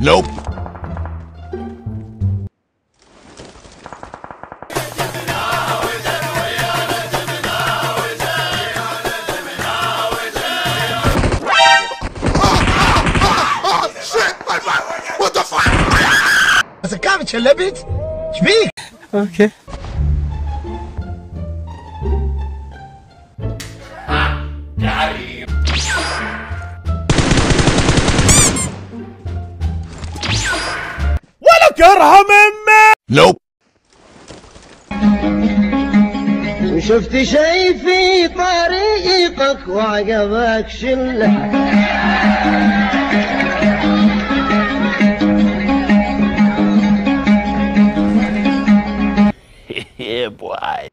Nope. shit! What the fuck? Zaskawy cię lebić? Śpij! Okay. ولا كرها مني Nope. وشفت شي في طريقك وعقبك شلة Yeah, boy.